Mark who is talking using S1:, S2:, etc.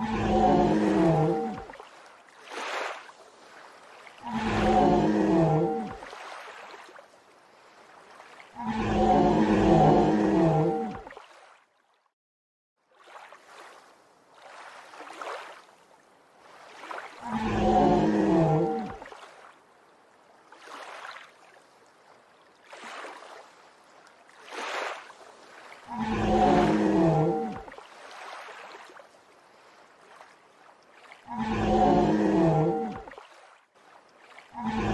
S1: Yeah.
S2: Yeah.